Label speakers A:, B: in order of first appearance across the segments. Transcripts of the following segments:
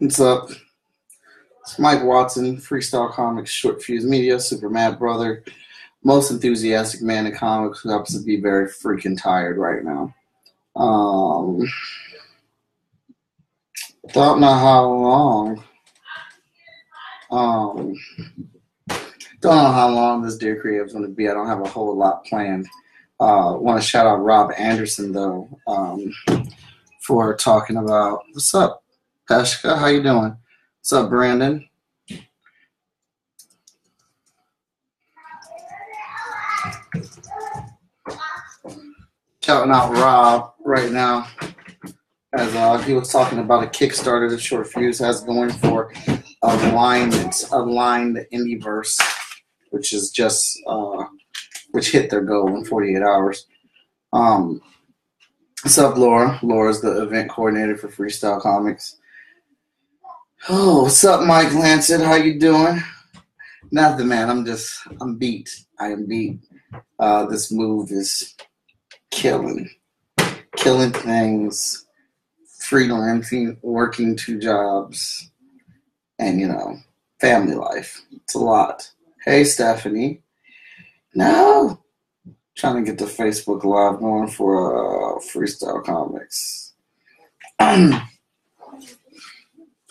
A: What's up? It's Mike Watson, Freestyle Komics, Short Fuse Media, Super Mad Brotha, most enthusiastic man in comics who happens to be very freaking tired right now. Um, don't know how long. Um, don't know how long this Dear Creative is going to be. I don't have a whole lot planned. Uh, want to shout out Rob Anderson though um, for talking about what's up, Peshka? How you doing? What's up, Brandon? Shouting out Rob right now as uh, he was talking about a Kickstarter that Short Fuse has going for alignment, align the Indieverse, which is just uh, which hit their goal in 48 hours. Um, what's up, Laura? Laura's the event coordinator for Freestyle Komics. Oh, what's up, Mike Lancet? How you doing? Nothing, man. I'm just, I'm beat. I am beat. Uh, this move is killing, killing things, freelancing, working two jobs, and, you know, family life. It's a lot. Hey, Stephanie. No. Trying to get the Facebook Live going for uh, Freestyle Komics.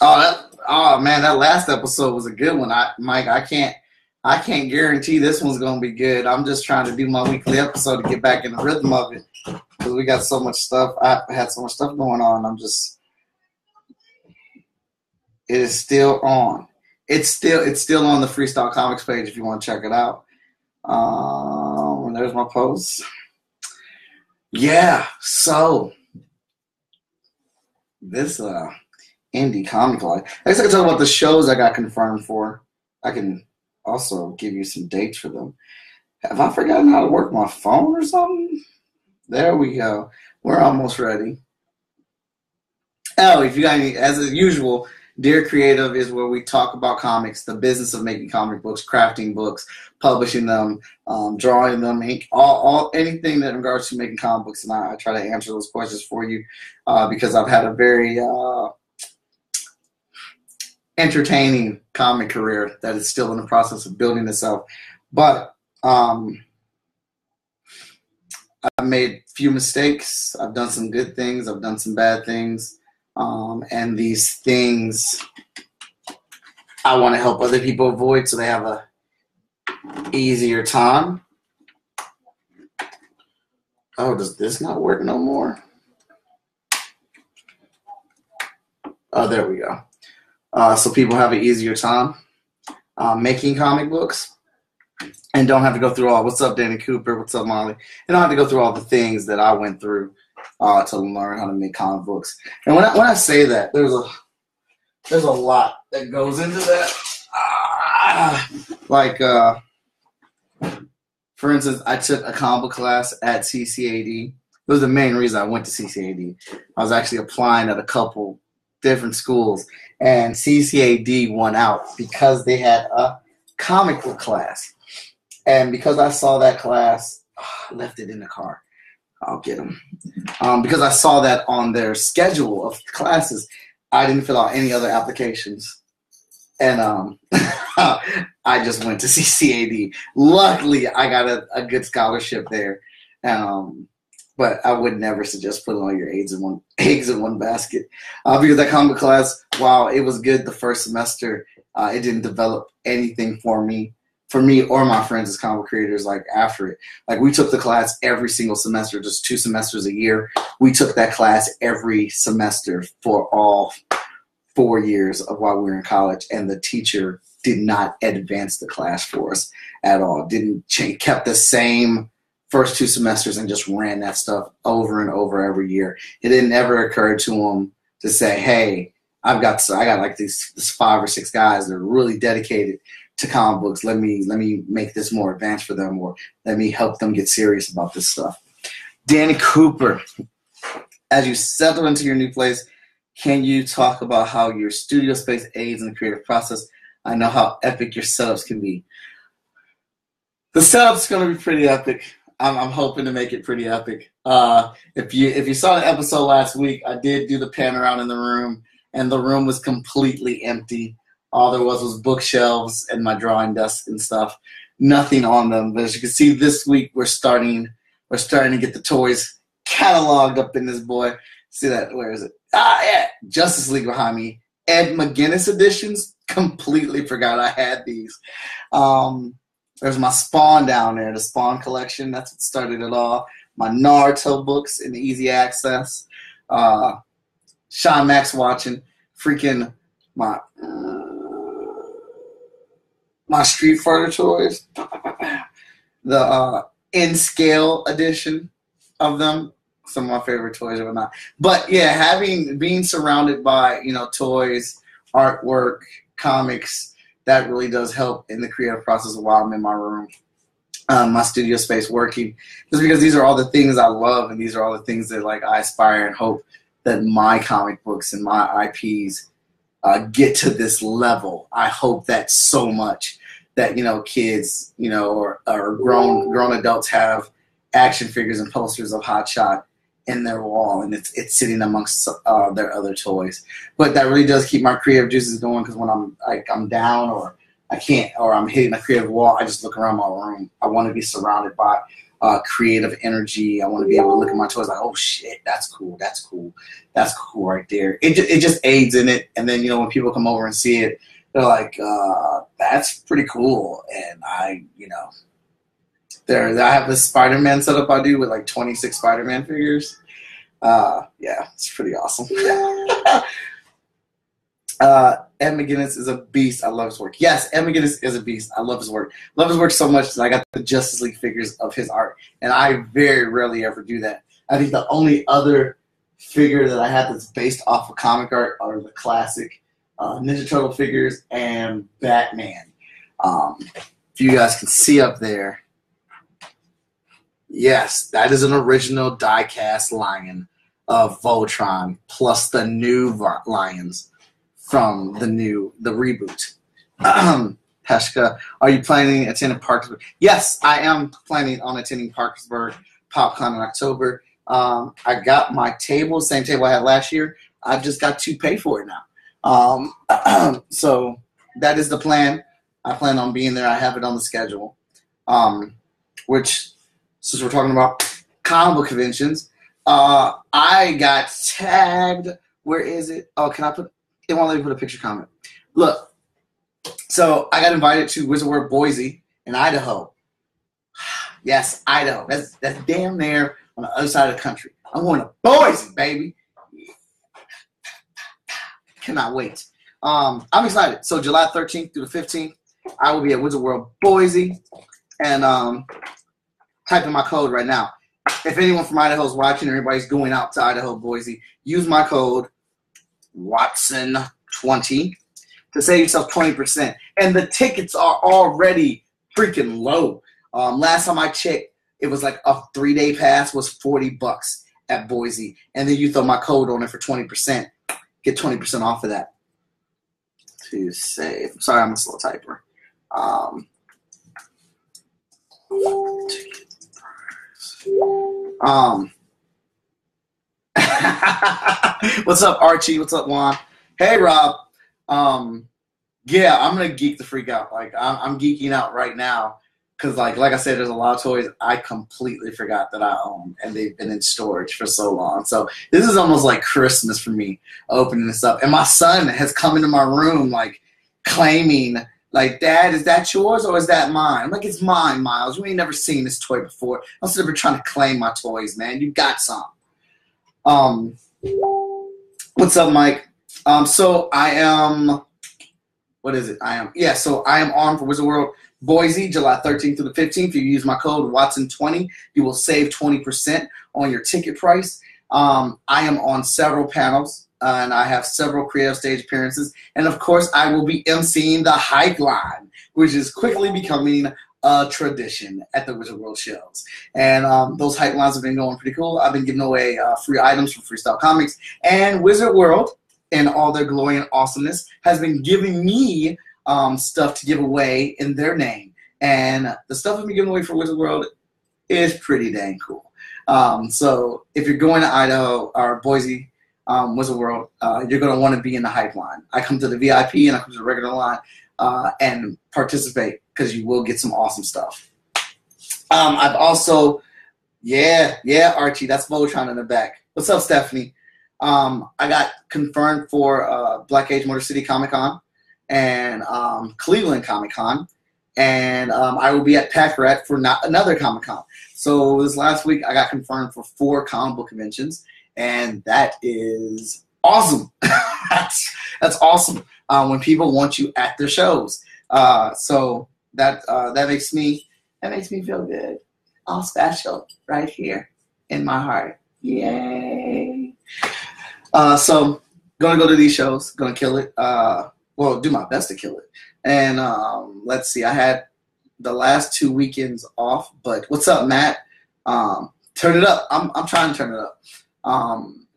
A: oh, that, oh man, that last episode was a good one. I, Mike, I can't, I can't guarantee this one's gonna be good. I'm just trying to do my weekly episode to get back in the rhythm of it because we got so much stuff. I had so much stuff going on. I'm just, it is still on. It's still, it's still on the Freestyle Komics page if you want to check it out. Um, there's my post. Yeah, so this uh indie comic life. I guess I can talk about the shows I got confirmed for. I can also give you some dates for them. Have I forgotten how to work my phone or something? There we go. We're almost ready. Oh, if you got any, as usual, Dear Creative is where we talk about comics, the business of making comic books, crafting books, publishing them, um, drawing them, all, all anything that regards to making comic books. And I, I try to answer those questions for you uh, because I've had a very uh, entertaining comic career that is still in the process of building itself. But um, I've made few mistakes. I've done some good things. I've done some bad things. Um, and these things I want to help other people avoid so they have a easier time. Oh, does this not work no more? Oh, there we go. Uh, so people have an easier time uh, making comic books and don't have to go through all. What's up, Danny Cooper? What's up, Molly? And don't have to go through all the things that I went through uh, to learn how to make comic books. And when I, when I say that, there's a there's a lot that goes into that. Ah, like, uh, for instance, I took a comic class at CCAD. It was the main reason I went to CCAD. I was actually applying at a couple different schools, and CCAD won out because they had a comic book class. And because I saw that class, I left it in the car. I'll get them. Um, because I saw that on their schedule of classes, I didn't fill out any other applications. And um, I just went to CCAD. Luckily, I got a, a good scholarship there. Um, but I would never suggest putting all your eggs in one eggs in one basket. Uh, because that comic class, while it was good the first semester, uh, it didn't develop anything for me for me or my friends as comic creators like after it. Like we took the class every single semester just two semesters a year. We took that class every semester for all four years of while we were in college and the teacher did not advance the class for us at all. Didn't change kept the same first two semesters and just ran that stuff over and over every year it didn't ever occur to him to say hey i've got i got like these, these five or six guys that are really dedicated to comic books. Let me let me make this more advanced for them, or let me help them get serious about this stuff. Danny Cooper, as you settle into your new place, can you talk about how your studio space aids in the creative process? I know how epic your setups can be. The setup's going to be pretty epic. I'm, I'm, hoping to make it pretty epic. Uh, if you if you saw the episode last week, I did do the pan around in the room. and the room was completely empty. All there was was bookshelves and my drawing desk and stuff. Nothing on them. But as you can see, this week we're starting we're starting to get the toys cataloged up in this boy. See that? Where is it? Ah, yeah, Justice League behind me. Ed McGuinness editions. Completely forgot I had these. Um, there's my Spawn down there, the Spawn collection. That's what started it all. My Naruto books in the easy access. Uh, Sean Max watching. Freaking my my Street Fighter toys. The uh, in scale edition of them. Some of my favorite toys or whatnot. But yeah, having being surrounded by you know toys, artwork, comics, that really does help in the creative process while I'm in my room, um, my studio space working. Just because these are all the things I love and these are all the things that like I aspire and hope that my comic books and my IPs uh, get to this level. I hope that so much that you know kids, you know, or, or grown grown adults have action figures and posters of Hot Shot in their wall, and it's it's sitting amongst uh, their other toys. But that really does keep my creative juices going because when I'm like I'm down or I can't or I'm hitting a creative wall, I just look around my room. I want to be surrounded by uh, creative energy. I want to be able to look at my toys like, oh shit, that's cool, that's cool, that's cool right there. It just, it just aids in it, and then you know when people come over and see it, they're like, uh, that's pretty cool, and I, you know, there I have a Spider-Man setup I do with like 26 Spider-Man figures. Uh, yeah, it's pretty awesome. uh, Ed McGuinness is a beast. I love his work. Yes, Ed McGuinness is a beast. I love his work. Love his work so much that I got the Justice League figures of his art, and I very rarely ever do that. I think the only other figure that I have that's based off of comic art are the classic uh, Ninja Turtle figures and Batman. Um, if you guys can see up there, yes, that is an original die-cast lion of Voltron plus the new lions from the new the reboot. Peshka, are you planning attending Parkersburg? Yes, I am planning on attending Parkersburg PopCon in October. Um, I got my table, same table I had last year. I've just got to pay for it now. Um, so that is the plan. I plan on being there. I have it on the schedule. Um, which, since we're talking about comic book conventions, uh, I got tagged. Where is it? Oh, can I put? They won't let me put a picture comment. Look, so I got invited to Wizard World Boise in Idaho. Yes, Idaho. That's that's damn near on the other side of the country. I'm going to Boise, baby. Cannot wait. Um, I'm excited. So July 13th through the 15th, I will be at Wizard World Boise, and um, typing my code right now. If anyone from Idaho is watching, or anybody's going out to Idaho, Boise, use my code Watson20 to save yourself 20%. And the tickets are already freaking low. Um, last time I checked, it was like a three day pass was 40 bucks at Boise. And then you throw my code on it for 20%. Get 20% off of that. To save. Sorry, I'm a slow typer. Um, um, what's up, Archie? What's up, Juan? Hey, Rob. Um, yeah, I'm gonna geek the freak out. Like I'm, I'm geeking out right now because, like, like I said, there's a lot of toys I completely forgot that I own, and they've been in storage for so long. So this is almost like Christmas for me opening this up. And my son has come into my room like claiming like, Dad, is that yours or is that mine? I'm like, it's mine, Miles. You ain't never seen this toy before. I'm never trying to claim my toys, man. You got some. Um, what's up, Mike? Um, so I am. What is it? I am. Yeah. So I am on for Wizard World Boise, July 13th through the 15th. If you use my code Watson20, you will save 20% on your ticket price. Um, I am on several panels and I have several creative stage appearances. And of course, I will be emceeing the Hype Line, which is quickly becoming a tradition at the Wizard World shows. And um, those hype lines have been going pretty cool. I've been giving away uh, free items from Freestyle Komics. And Wizard World, in all their glory and awesomeness, has been giving me um, stuff to give away in their name. And the stuff I've been giving away for Wizard World is pretty dang cool. Um, so if you're going to Idaho or Boise, um, Wizard World, uh, you're going to want to be in the hype line. I come to the VIP and I come to the regular line uh, and participate because you will get some awesome stuff. Um, I've also, yeah, yeah, Archie, that's Voltron in the back. What's up, Stephanie? Um, I got confirmed for uh, Black Age Motor City Comic Con and um, Cleveland Comic Con, and um, I will be at Pack Rat for not another Comic Con. So this last week, I got confirmed for four comic book conventions, and that is awesome. that's that's awesome uh, when people want you at their shows. Uh, so that uh, that makes me that makes me feel good. All special right here in my heart. Yay! Uh, so gonna go to these shows. Gonna kill it. Uh, well, do my best to kill it. And um, let's see. I had the last two weekends off, but what's up, Matt? Um, turn it up. I'm I'm trying to turn it up. Um,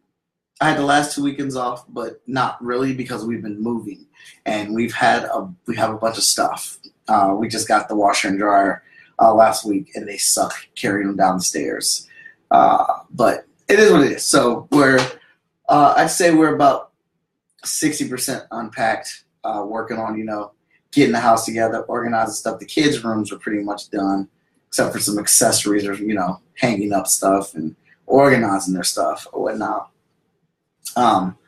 A: I had the last two weekends off, but not really because we've been moving and we've had a we have a bunch of stuff. Uh, we just got the washer and dryer uh, last week, and they suck carrying them downstairs. Uh, but it is what it is. So we're uh, I'd say we're about sixty percent unpacked, uh, working on you know getting the house together, organizing stuff. The kids' rooms are pretty much done, except for some accessories or you know hanging up stuff and organizing their stuff or whatnot. Um,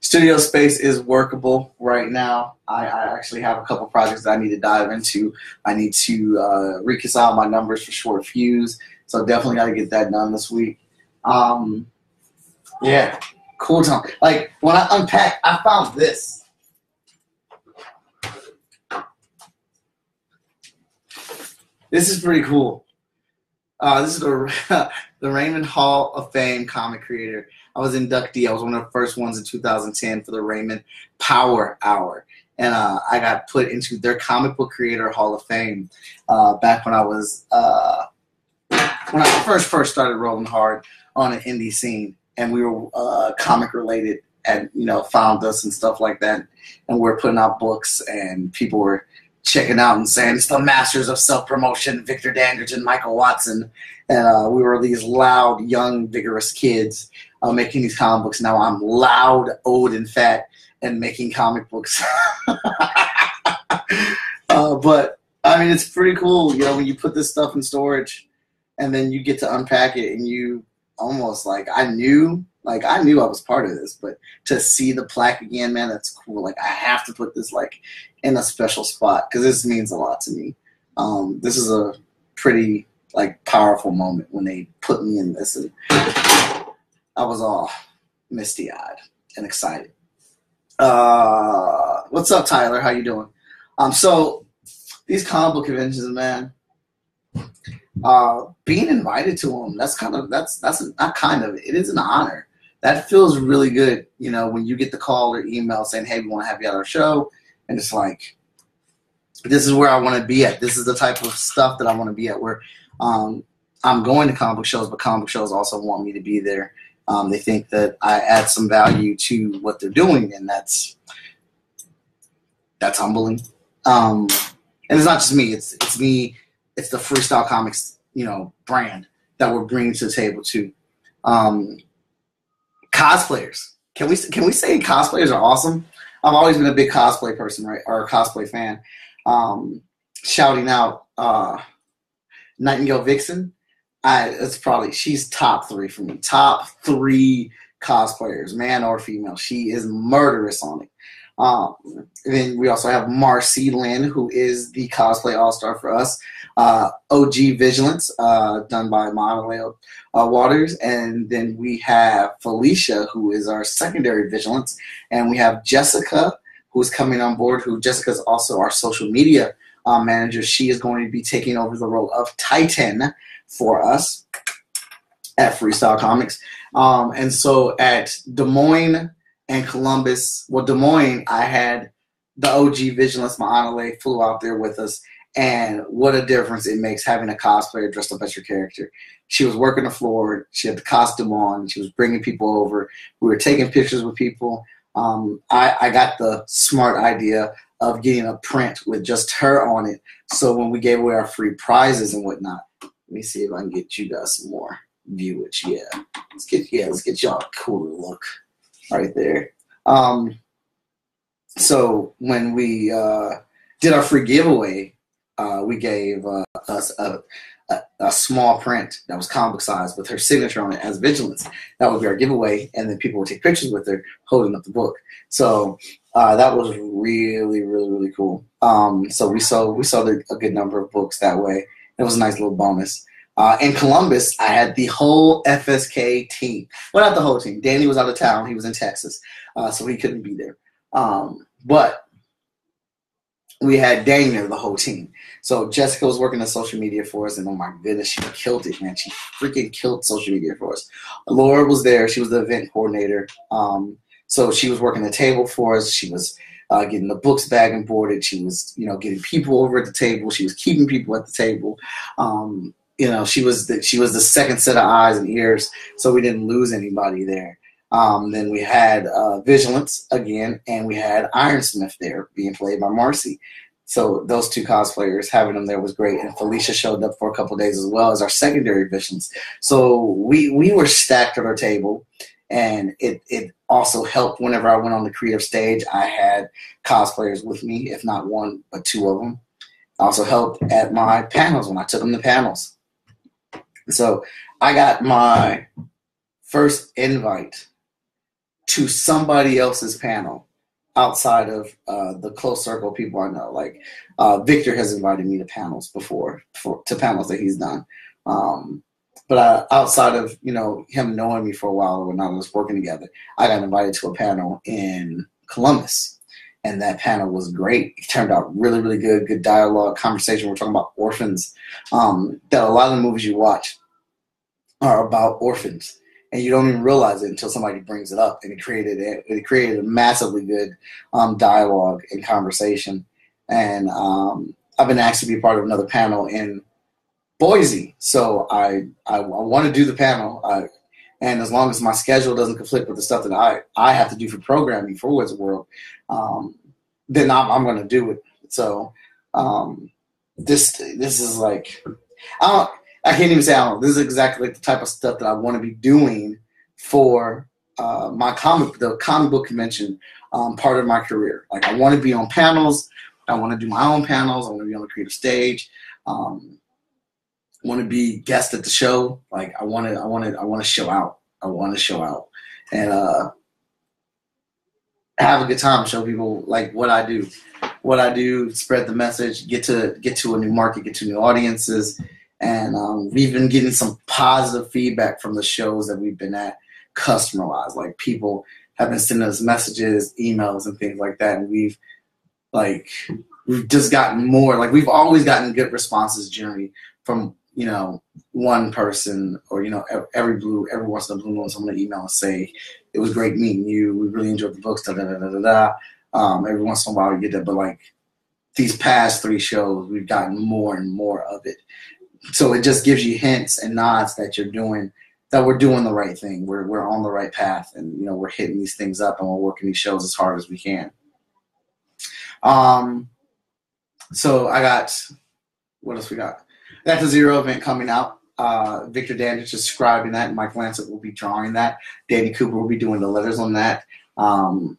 A: studio space is workable right now. I, I, actually have a couple projects that I need to dive into. I need to uh, reconcile my numbers for short fuse, so definitely got to get that done this week. Um, yeah, cool time. Like when I unpack, I found this. This is pretty cool. Uh, this is the the Raymond Hall of Fame comic creator. I was inductee. I was one of the first ones in 2010 for the Raymond Power Hour. And uh, I got put into their comic book creator Hall of Fame uh, back when I was uh, when I first first started rolling hard on an indie scene, and we were uh, comic related, and you know found us and stuff like that, and we are putting out books, and people were checking out and saying it's the masters of self promotion, Victor Dandridge and Michael Watson, and uh, we were these loud, young, vigorous kids uh, making these comic books. Now I'm loud, old, and fat, and making comic books. uh, but I mean, it's pretty cool, you know, when you put this stuff in storage, and then you get to unpack it, and you almost like I knew, like I knew I was part of this, but to see the plaque again, man, that's cool. Like I have to put this like in a special spot because this means a lot to me. Um, this is a pretty like powerful moment when they put me in this and I was all misty eyed and excited. Uh, what's up, Tyler? How you doing? Um, so these comic book conventions, man, uh, being invited to them, that's kind of that's that's not kind of it is an honor. That feels really good, you know, when you get the call or email saying, "Hey, we want to have you at our show," and it's like, this is where I want to be at. This is the type of stuff that I want to be at. Where um, I'm going to comic book shows, but comic book shows also want me to be there um, they think that I add some value to what they're doing, and that's that's humbling. Um, and it's not just me; it's it's me. It's the freestyle komics, you know, brand that we're bringing to the table too. Um, cosplayers. Can we can we say cosplayers are awesome? I've always been a big cosplay person, right, or a cosplay fan. Um, shouting out uh, Nightingale Vixen I it's probably she's top three for me. Top three cosplayers, man or female. She is murderous on it. Um, then we also have Marcy Lynn, who is the cosplay all star for us. Uh, OG Vigilance, uh, done by Monoleo uh, Waters. And then we have Felicia, who is our secondary Vigilance. And we have Jessica, who's coming on board, who Jessica is also our social media uh, manager. She is going to be taking over the role of Titan for us at Freestyle Comics. Um, and so at Des Moines and Columbus, well, Des Moines, I had the OG Vigilance Maanale flew out there with us. And what a difference it makes having a cosplayer dressed up as your character. She was working the floor. She had the costume on. She was bringing people over. We were taking pictures with people. Um, I, I got the smart idea of getting a print with just her on it. So when we gave away our free prizes and whatnot, let me see if I can get you guys some more viewage. Yeah, let's get yeah, let's get y'all a cooler look. Right there. Um, so when we uh, did our free giveaway, uh, we gave uh, us a, a, a, small print that was comic size with her signature on it as Vigilance. That would be our giveaway, and then people would take pictures with her holding up the book. So uh, that was really, really, really cool. Um, so we sold we sold a, good number of books that way. It was a nice little bonus. Uh, in Columbus, I had the whole FSK team. Well, not the whole team. Danny was out of town; he was in Texas, uh, so he couldn't be there. Um, but we had Daniel, the whole team. So Jessica was working on social media for us, and oh my goodness, she killed it, man. She freaking killed social media for us. Laura was there; she was the event coordinator. Um, so she was working the table for us. She was uh, getting the books bag and boarded. She was, you know, getting people over at the table. She was keeping people at the table. Um, you know, she was the, she was the second set of eyes and ears, so we didn't lose anybody there. Um, then we had uh, Vigilance again, and we had Ironsmith there being played by Marcy. So those two cosplayers, having them there was great. And Felicia showed up for a couple days as well as our secondary visions. So we we were stacked at our table, and it it also helped whenever I went on the creative stage. I had cosplayers with me, if not one, but two of them. Also helped at my panels when I took them to panels. So I got my first invite to somebody else's panel outside of uh, the close circle of people I know. Like uh, Victor has invited me to panels before, for, to panels that he's done. Um, but outside of you know him knowing me for a while when I was working together, I got invited to a panel in Columbus, and that panel was great. It turned out really, really good. Good dialogue, conversation. We're talking about orphans. Um, that a lot of the movies you watch are about orphans and you don't even realize it until somebody brings it up. And it created it, it created a massively good um, dialogue and conversation. And um, I've been asked to be part of another panel in Boise, so I I, I want to do the panel. I, and as long as my schedule doesn't conflict with the stuff that I, I have to do for programming for Wizard World, um, then I'm, I'm going to do it. So um, this this is like I don't I can't even say I don't. This is exactly like the type of stuff that I want to be doing for uh, my comic, the comic book convention um, part of my career. Like I want to be on panels. I want to do my own panels. I want to be on the creative stage. Um, want to be guest at the show. Like I want to, I want to, I want to show out. I want to show out and uh, have a good time. Show people like what I do, what I do. Spread the message. Get to get to a new market. Get to new audiences and um, we've been getting some positive feedback from the shows that we've been at, customer wise. Like people have been sending us messages, emails, and things like that, and we've like we've just gotten more. Like we've always gotten good responses generally from you know one person or you know every blue every once in a blue moon someone to email and say it was great meeting you. We really enjoyed the books. Da da da da da. da. Um, every once in a while we get that, but like these past three shows, we've gotten more and more of it so it just gives you hints and nods that you're doing that we're doing the right thing. We're we're on the right path, and you know we're hitting these things up, and we're working these shows as hard as we can. Um, so I got what else we got? I a zero event coming out. Uh, Victor Dandridge is describing that. Mike Lancet will be drawing that. Danny Cooper will be doing the letters on that. Um,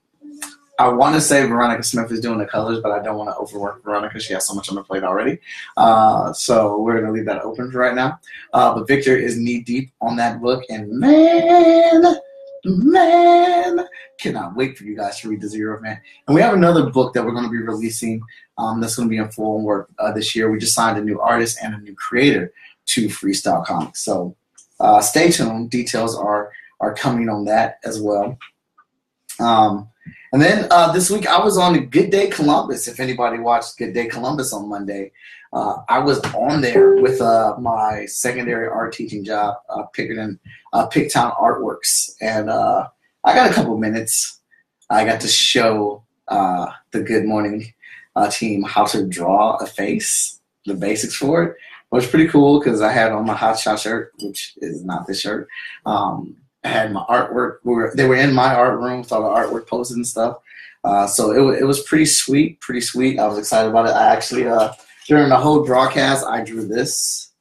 A: I want to say Veronica Smith is doing the colors, but I don't want to overwork Veronica. She has so much on her plate already. Uh, so we're going to leave that open for right now. Uh, but Victor is knee deep on that book, and man, man, cannot wait for you guys to read the Zero Man. And we have another book that we're going to be releasing um, that's going to be in full work uh, this year. We just signed a new artist and a new creator to Freestyle Komics. So uh, stay tuned. Details are are coming on that as well. Um, and then uh, this week I was on Good Day Columbus. If anybody watched Good Day Columbus on Monday, uh, I was on there with uh, my secondary art teaching job, uh, Pickerton, uh, Picktown Artworks, and uh, I got a couple minutes. I got to show uh, the Good Morning team how to draw a face, the basics for it. It was pretty cool because I had on my hot shot shirt, which is not this shirt. Um, I had my artwork. We were, they were in my art room with all the artwork posted and stuff. Uh, so it, it was pretty sweet, pretty sweet. I was excited about it. I actually, uh, during the whole broadcast, I drew this.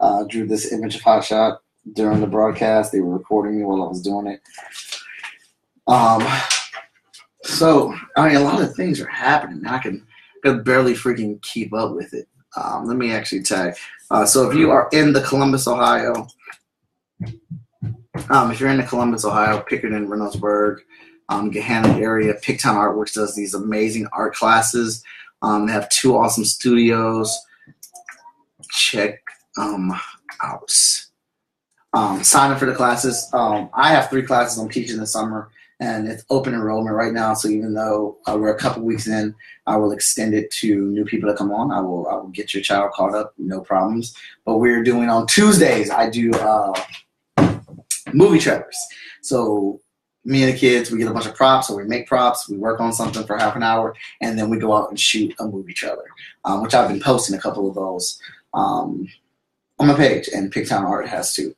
A: Uh, drew this image of Hotshot during the broadcast. They were recording me while I was doing it. Um, so I mean, a lot of things are happening. I can, can barely freaking keep up with it. Um, let me actually tag. Uh, so if you are in the Columbus, Ohio, um, if you're in the Columbus, Ohio, Pickerington, Reynoldsburg, um, Gahanna area, Picktown Artworks does these amazing art classes. Um, they have two awesome studios. Check um, out. Um, sign up for the classes. Um, I have three classes I'm teaching this summer, and it's open enrollment right now. So even though uh, we're a couple weeks in, I will extend it to new people that come on. I will I will get your child caught up, no problems. But we're doing on Tuesdays. I do uh, movie trailers. So me and the kids, we get a bunch of props, or we make props. We work on something for half an hour, and then we go out and shoot a movie trailer, um, which I've been posting a couple of those um, on my page, and Picktown Art has too.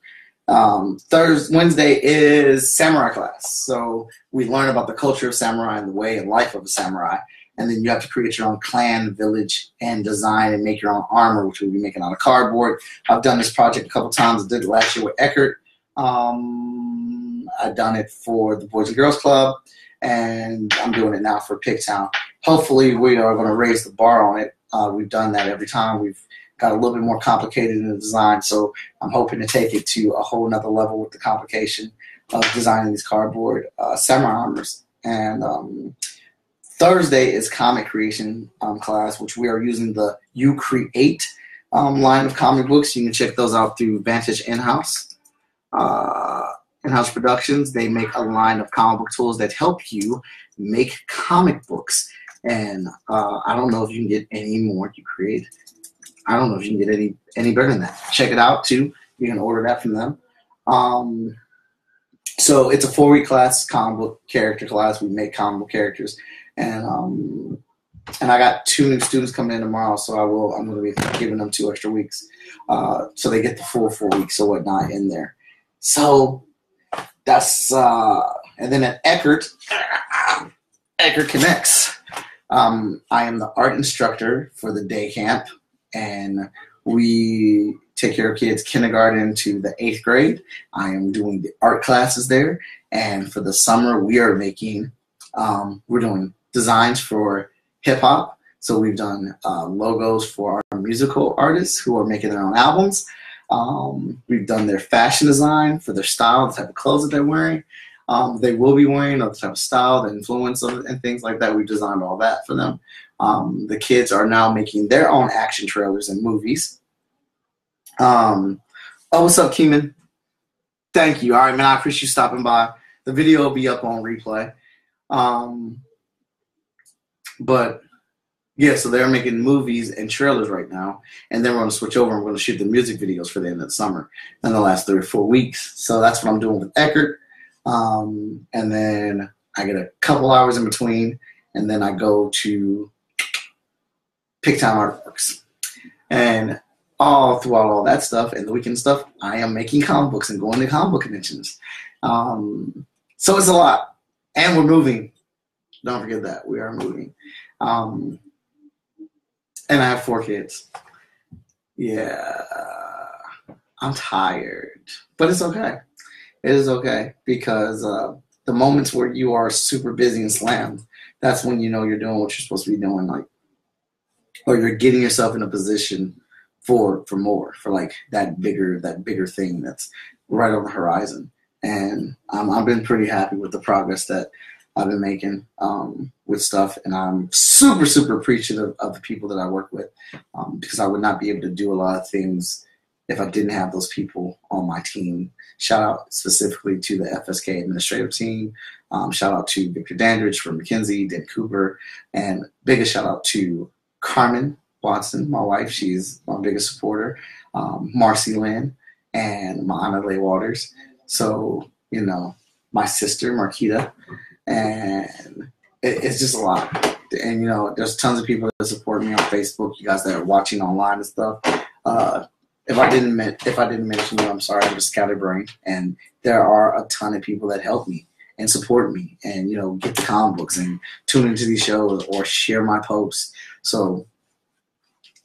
A: Um, Thursday, Wednesday is samurai class. So we learn about the culture of samurai and the way and life of a samurai. And then you have to create your own clan, village, and design and make your own armor, which we'll be making out of cardboard. I've done this project a couple times. I did it last year with Eckert. Um, I've done it for the Boys and Girls Club, and I'm doing it now for Picktown. Hopefully, we are going to raise the bar on it. Uh, we've done that every time. We've got a little bit more complicated in the design, so I'm hoping to take it to a whole nother level with the complication of designing these cardboard uh, armors. And um, Thursday is comic creation um, class, which we are using the You Create um, line of comic books. You can check those out through Vantage In-House uh, in-house productions. They make a line of comic book tools that help you make comic books. And uh, I don't know if you can get any more you create. I don't know if you can get any any better than that. Check it out too. You can order that from them. Um, so it's a four week class, comic book character class. We make comic book characters, and um, and I got two new students coming in tomorrow. So I will. I'm going to be giving them two extra weeks, uh, so they get the full four weeks or whatnot in there. So that's uh, and then at Eckert, Eckert Connects. Um, I am the art instructor for the day camp, and we take care of kids kindergarten to the eighth grade. I am doing the art classes there, and for the summer we are making um, we're doing designs for hip hop. So we've done uh, logos for our musical artists who are making their own albums. Um, we've done their fashion design for their style, the type of clothes that they're wearing. Um, they will be wearing, the type of style, the influence, of, and things like that. We've designed all that for them. Um, the kids are now making their own action trailers and movies. Um, oh, what's up, Keeman? Thank you. All right, man. I appreciate you stopping by. The video will be up on replay. Um, but yeah, so they're making movies and trailers right now, and then we're going to switch over. and We're going to shoot the music videos for the end of the summer in the last three or four weeks. So that's what I'm doing with Eckert, um, and then I get a couple hours in between, and then I go to Picktown Artworks, and all throughout all that stuff and the weekend stuff, I am making comic books and going to comic book conventions. Um, so it's a lot, and we're moving. Don't forget that we are moving. Um, and I have four kids. Yeah, I'm tired, but it's okay. It is okay because uh, the moments where you are super busy and slammed, that's when you know you're doing what you're supposed to be doing, like, or you're getting yourself in a position for for more, for like that bigger that bigger thing that's right on the horizon. And um, I've been pretty happy with the progress that I've been making um, with stuff, and I'm super, super appreciative of the people that I work with um, because I would not be able to do a lot of things if I didn't have those people on my team. Shout out specifically to the FSK administrative team. Um, shout out to Victor Dandridge from McKinsey, Dan Cooper, and biggest shout out to Carmen Watson, my wife. She's my biggest supporter. Um, Marcy Lynn and Ma'ana Lay Waters. So, you know, my sister, Marquita and it, it's just a lot. And you know, there's tons of people that support me on Facebook. You guys that are watching online and stuff. Uh, if I didn't if I didn't mention you, I'm sorry. I'm just scatterbrained. And there are a ton of people that help me and support me, and you know, get the comic books and tune into these shows or share my posts. So,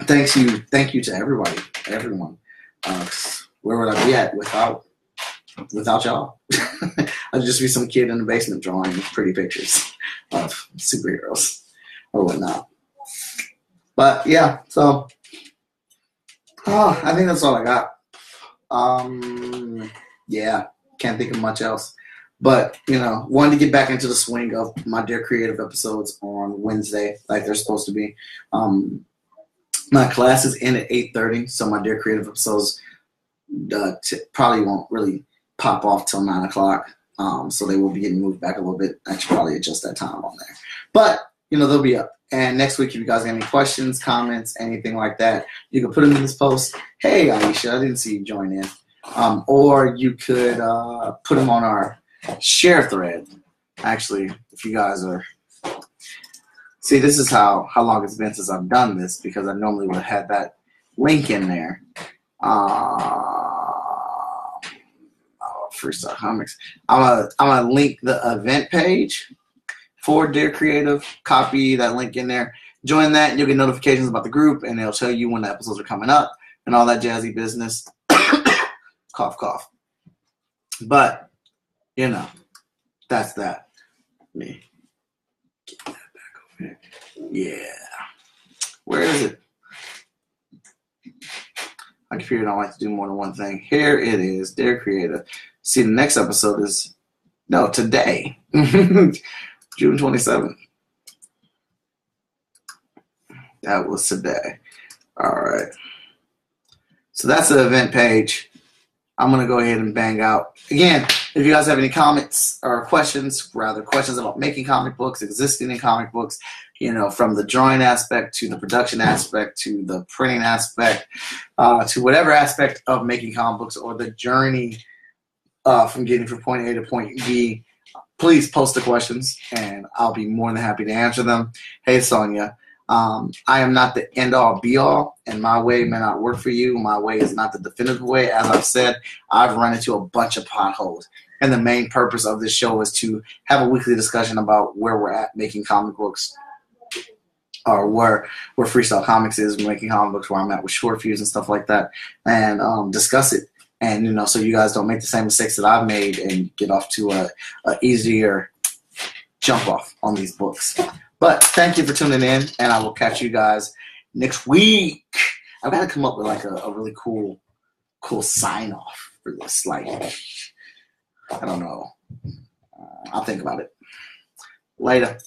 A: thanks you, thank you to everybody, everyone. Uh, where would I be at without without y'all? I'll just be some kid in the basement drawing pretty pictures of superheroes or whatnot. But yeah, so oh, I think that's all I got. Um, yeah, can't think of much else. But you know, wanted to get back into the swing of my Dear Creative episodes on Wednesday, like they're supposed to be. Um, my class is in at eight thirty, so my Dear Creative episodes uh, t- probably won't really pop off till nine o'clock. Um, so they will be getting moved back a little bit. I should probably adjust that time on there. But you know, they'll be up. And next week, if you guys have any questions, comments, anything like that, you can put them in this post. Hey, Aisha, I didn't see you join in. Um, or you could uh, put them on our share thread. Actually, if you guys are see, this is how how long it's been since I've done this because I normally would have had that link in there. Uh, Freestyle Komics. I'm gonna I'm gonna link the event page for Dear Creative. Copy that link in there. Join that, you'll get notifications about the group, and it'll tell you when the episodes are coming up and all that jazzy business. cough, cough. But you know, that's that. Me. Get that back over here. Yeah. Where is it? My computer don't like to do more than one thing. Here it is, Dear Creative. See, the next episode is no today, June 27th. That was today. All right. So that's the event page. I'm gonna go ahead and bang out again. If you guys have any comments or questions, rather questions about making comic books, existing in comic books, you know, from the drawing aspect to the production aspect to the printing aspect, uh, to whatever aspect of making comic books or the journey uh, from getting from point A to point B, please post the questions and I'll be more than happy to answer them. Hey, Sonia. Um, I am not the end all be all, and my way may not work for you. My way is not the definitive way. As I've said, I've run into a bunch of potholes. And the main purpose of this show is to have a weekly discussion about where we're at making comic books, or where where Freestyle Komics is making comic books, where I'm at with Short Fuse and stuff like that, and um, discuss it. And you know, so you guys don't make the same mistakes that I've made and get off to a, a easier jump off on these books. But thank you for tuning in, and I will catch you guys next week. I've got to come up with like a, a really cool, cool sign off for this. Like, I don't know. Uh, I'll think about it later.